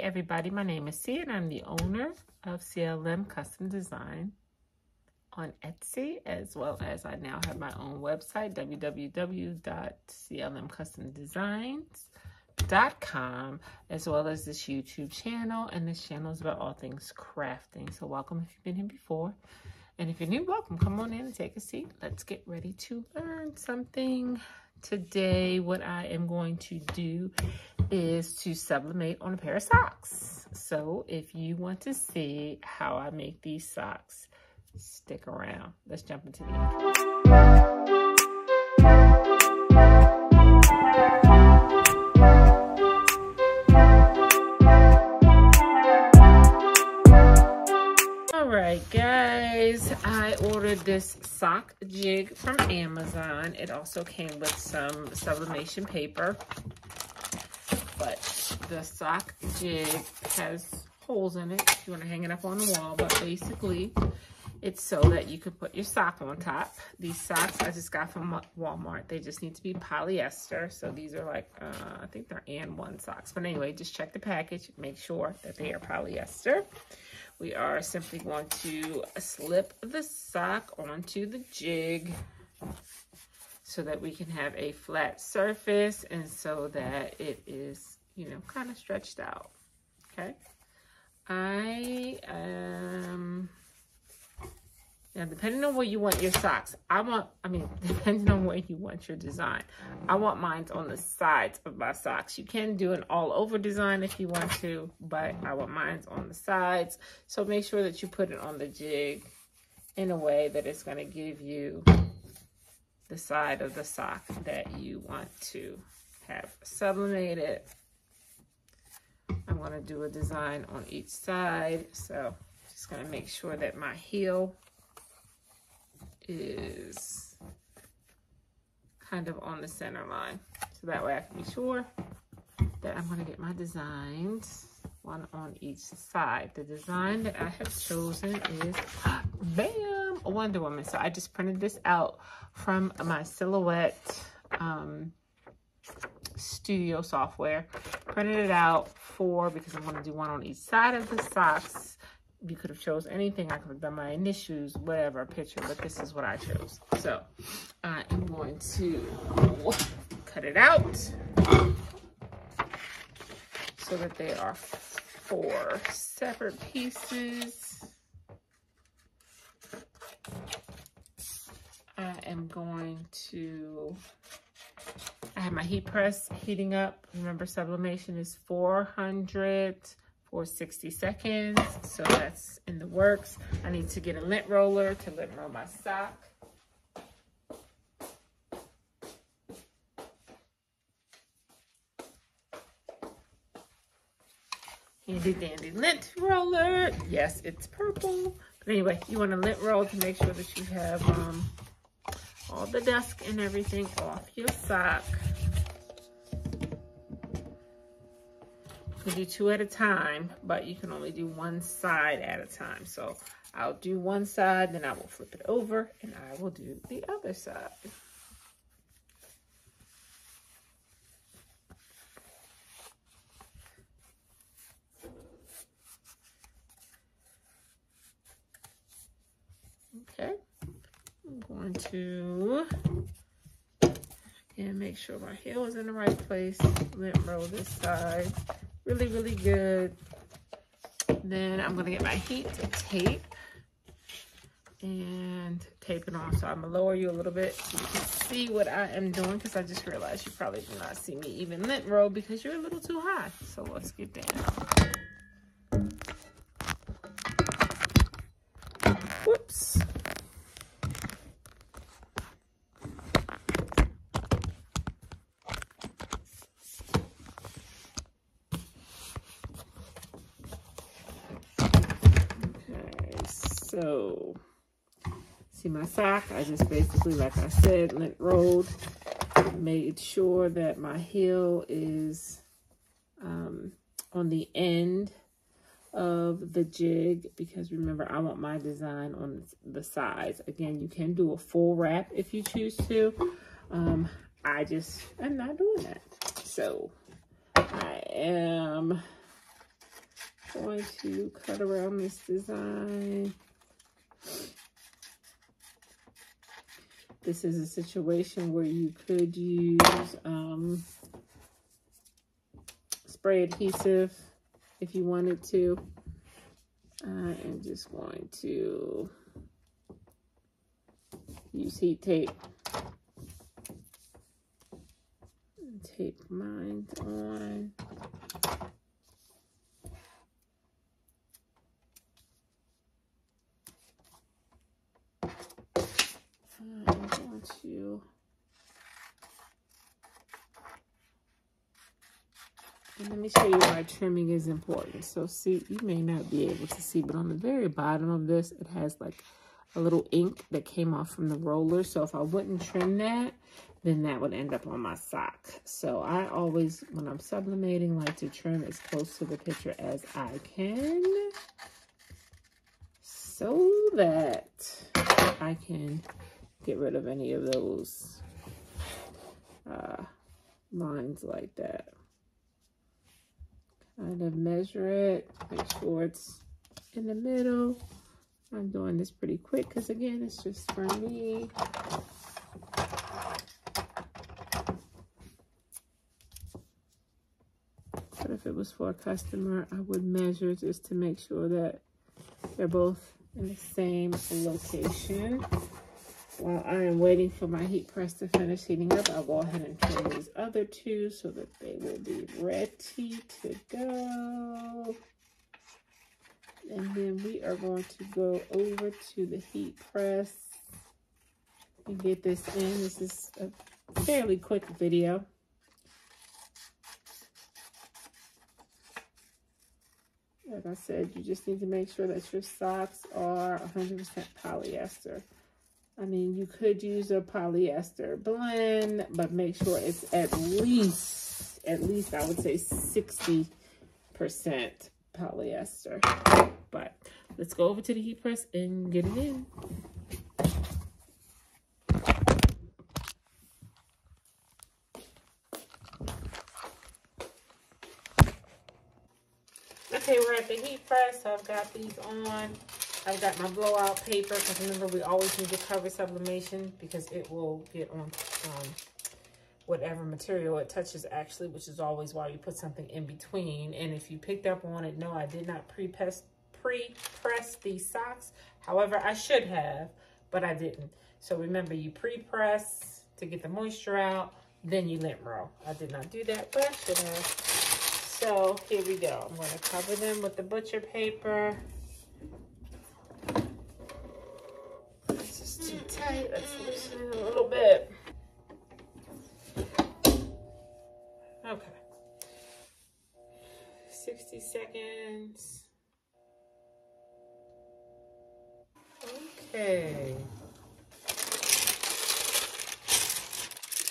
everybody, my name is C and I'm the owner of CLM Custom Design on Etsy as well as I now have my own website www.clmcustomdesigns.com as well as this YouTube channel and this channel is about all things crafting. So welcome if you've been here before and if you're new, welcome. Come on in and take a seat. Let's get ready to learn something. Today, what I am going to do is to sublimate on a pair of socks. So if you want to see how I make these socks, stick around. Let's jump into the All right, guys, I ordered this sock jig from Amazon. It also came with some sublimation paper but the sock jig has holes in it you want to hang it up on the wall. But basically, it's so that you could put your sock on top. These socks I just got from Walmart. They just need to be polyester. So these are like, uh, I think they're AND1 socks. But anyway, just check the package. Make sure that they are polyester. We are simply going to slip the sock onto the jig so that we can have a flat surface and so that it is, you know, kind of stretched out, okay? I, um, now depending on where you want your socks, I want, I mean, depending on where you want your design, I want mine on the sides of my socks. You can do an all over design if you want to, but I want mine on the sides. So make sure that you put it on the jig in a way that it's going to give you the side of the sock that you want to have sublimated. I'm going to do a design on each side. So just going to make sure that my heel is kind of on the center line. So that way I can be sure that I'm going to get my designs one on each side. The design that I have chosen is, bam, Wonder Woman. So I just printed this out from my Silhouette um, Studio software. Printed it out for, because I'm going to do one on each side of the socks. You could have chose anything. I could have done my initials, whatever, picture, but this is what I chose. So I am going to cut it out so that they are four separate pieces. I am going to, I have my heat press heating up. Remember sublimation is 400 for 60 seconds. So that's in the works. I need to get a lint roller to lint roll my sock. handy dandy lint roller. Yes, it's purple. But anyway, you want a lint roll to make sure that you have um, all the dust and everything off your sock. You can do two at a time, but you can only do one side at a time. So I'll do one side, then I will flip it over, and I will do the other side. Okay, I'm going to and make sure my heel is in the right place. Lint roll this side. Really, really good. Then I'm gonna get my heat tape and tape it on. So I'm gonna lower you a little bit so you can see what I am doing because I just realized you probably do not see me even lint roll because you're a little too high. So let's get down. So, see my sock, I just basically, like I said, lint rolled, made sure that my heel is um, on the end of the jig because remember I want my design on the sides. Again, you can do a full wrap if you choose to. Um, I just am not doing that. So I am going to cut around this design. This is a situation where you could use um, spray adhesive if you wanted to. I am just going to use heat tape tape mine on. I'm going to and let me show you why trimming is important. So see, you may not be able to see, but on the very bottom of this, it has like a little ink that came off from the roller. So if I wouldn't trim that, then that would end up on my sock. So I always, when I'm sublimating, like to trim as close to the picture as I can so that I can get rid of any of those uh, lines like that. Kind of measure it, make sure it's in the middle. I'm doing this pretty quick because again, it's just for me. But if it was for a customer, I would measure just to make sure that they're both in the same location. While I am waiting for my heat press to finish heating up, I'll go ahead and trim these other two so that they will be ready to go. And then we are going to go over to the heat press and get this in. This is a fairly quick video. Like I said, you just need to make sure that your socks are 100% polyester. I mean, you could use a polyester blend, but make sure it's at least, at least I would say 60% polyester. But let's go over to the heat press and get it in. Okay, we're at the heat press. So I've got these on. I've got my blowout paper because remember we always need to cover sublimation because it will get on um, whatever material it touches actually, which is always why you put something in between. And if you picked up on it, no, I did not pre-press pre-press these socks. However, I should have, but I didn't. So remember, you pre-press to get the moisture out, then you lint roll. I did not do that, but I should have. So here we go. I'm going to cover them with the butcher paper. This tight. Let's loosen it a little bit. Okay. 60 seconds. Okay.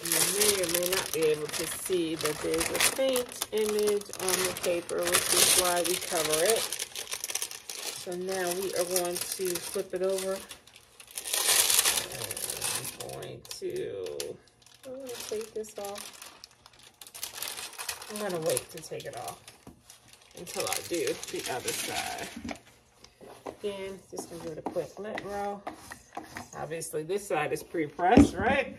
You may or may not be able to see that there's a faint image on the paper, which is why we cover it. So now we are going to flip it over. And I'm going to, I'm going to take this off. I'm going to wait to take it off until I do the other side again. Just gonna do a quick lint roll. Obviously, this side is pre-pressed, right?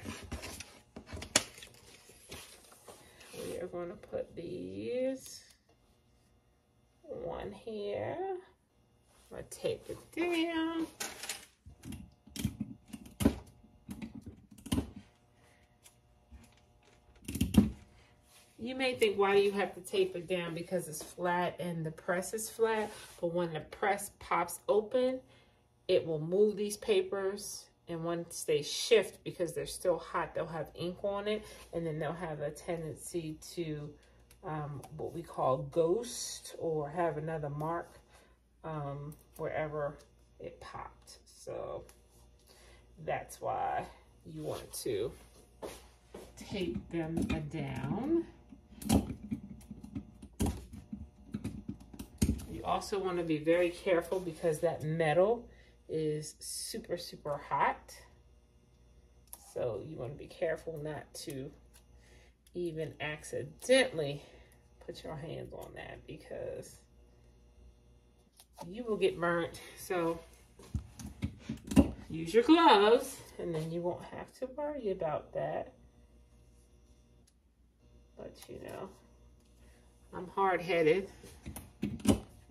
We are going to put these one here. I'm gonna tape it down. You may think, why do you have to tape it down? Because it's flat and the press is flat. But when the press pops open, it will move these papers. And once they shift, because they're still hot, they'll have ink on it. And then they'll have a tendency to um, what we call ghost or have another mark um, wherever it popped. So that's why you want to tape them down. Also want to be very careful because that metal is super, super hot. So you want to be careful not to even accidentally put your hands on that because you will get burnt. So use your gloves and then you won't have to worry about that. But you know, I'm hard-headed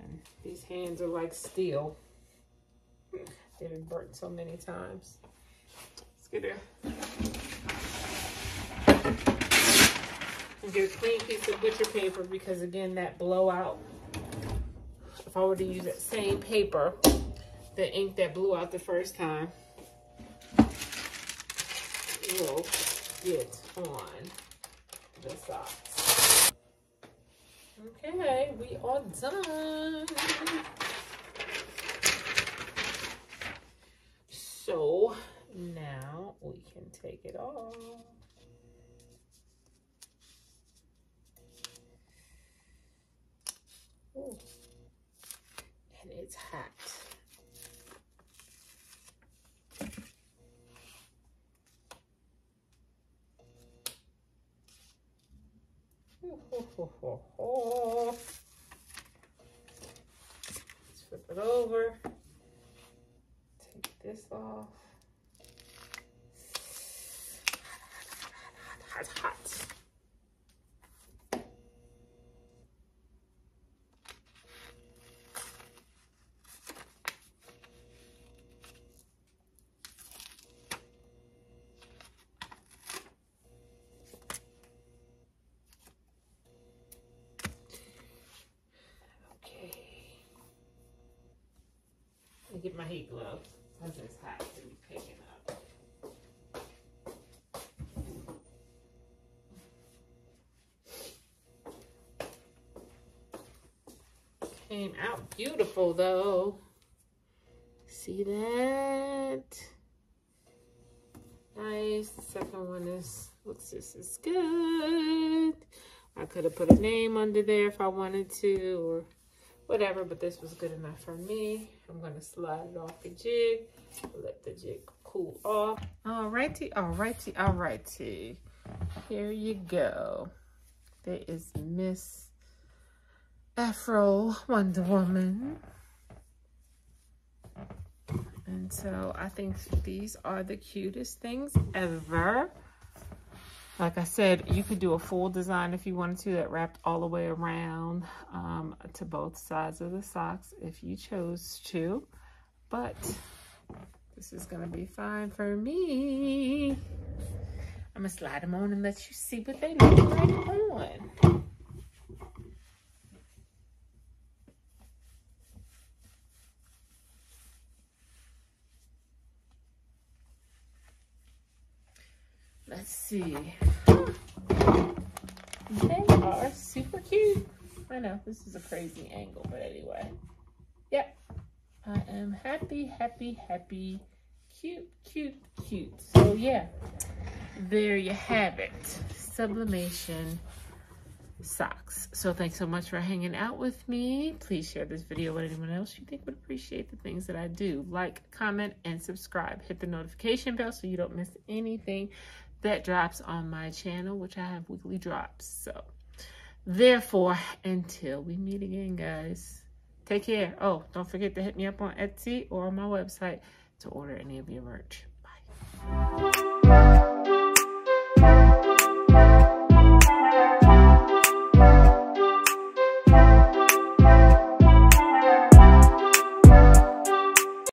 and these hands are like steel. They've been burnt so many times. Let's get a, get a clean piece of butcher paper because again, that blowout, if I were to use that same paper, the ink that blew out the first time will get on the socks. Okay, we are done. So now we can take it off. Ooh. And it's hot. Let's flip it over. Take this off. Hot, hot, hot. Heat gloves it's hot to be picking up. Came out beautiful though. See that? Nice. Second one is, looks this is good. I could have put a name under there if I wanted to or whatever, but this was good enough for me. I'm gonna slide it off the jig, let the jig cool off. Alrighty, alrighty, alrighty. Here you go. There is Miss Afro Wonder Woman. And so I think these are the cutest things ever. Like I said, you could do a full design if you wanted to that wrapped all the way around um, to both sides of the socks if you chose to. But this is going to be fine for me. I'm going to slide them on and let you see what they look like on. Let's see. They are super cute. I know, this is a crazy angle, but anyway. Yep. I am happy, happy, happy, cute, cute, cute. So yeah, there you have it. Sublimation socks. So thanks so much for hanging out with me. Please share this video with anyone else you think would appreciate the things that I do. Like, comment, and subscribe. Hit the notification bell so you don't miss anything that drops on my channel, which I have weekly drops. So, therefore, until we meet again, guys, take care. Oh, don't forget to hit me up on Etsy or on my website to order any of your merch. Bye.